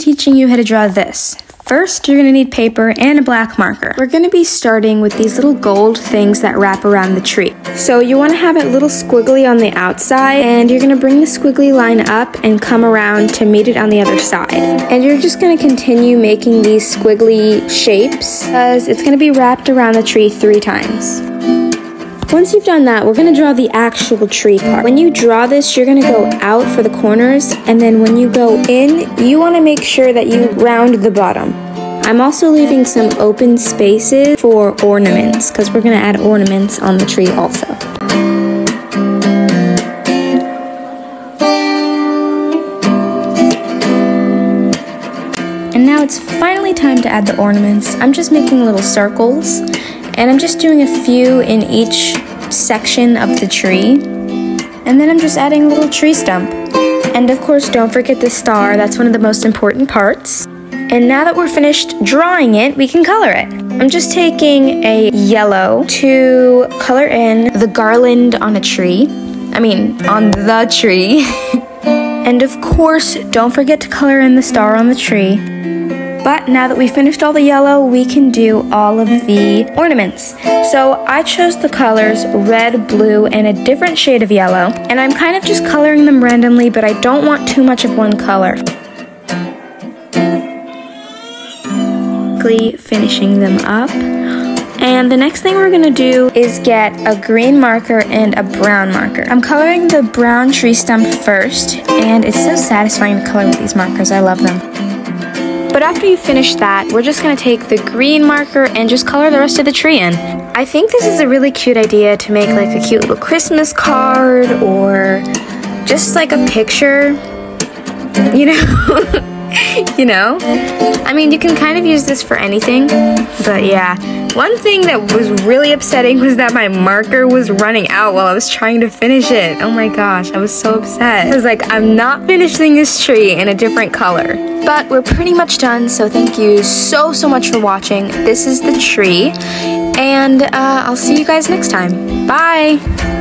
teaching you how to draw this. First, you're gonna need paper and a black marker. We're gonna be starting with these little gold things that wrap around the tree. So you wanna have it a little squiggly on the outside, and you're gonna bring the squiggly line up and come around to meet it on the other side. And you're just gonna continue making these squiggly shapes, because it's gonna be wrapped around the tree three times. Once you've done that, we're gonna draw the actual tree part. When you draw this, you're gonna go out for the corners, and then when you go in, you wanna make sure that you round the bottom. I'm also leaving some open spaces for ornaments, because we're gonna add ornaments on the tree also. And now it's finally time to add the ornaments. I'm just making little circles and I'm just doing a few in each section of the tree. And then I'm just adding a little tree stump. And of course, don't forget the star, that's one of the most important parts. And now that we're finished drawing it, we can color it. I'm just taking a yellow to color in the garland on a tree. I mean, on the tree. and of course, don't forget to color in the star on the tree. But now that we've finished all the yellow, we can do all of the ornaments. So I chose the colors red, blue, and a different shade of yellow. And I'm kind of just coloring them randomly, but I don't want too much of one color. Finishing them up. And the next thing we're gonna do is get a green marker and a brown marker. I'm coloring the brown tree stump first, and it's so satisfying to color with these markers. I love them. But after you finish that, we're just gonna take the green marker and just color the rest of the tree in. I think this is a really cute idea to make like a cute little Christmas card or just like a picture, you know? you know? I mean, you can kind of use this for anything, but yeah. One thing that was really upsetting was that my marker was running out while I was trying to finish it. Oh my gosh, I was so upset. I was like, I'm not finishing this tree in a different color. But we're pretty much done, so thank you so, so much for watching. This is the tree, and uh, I'll see you guys next time. Bye!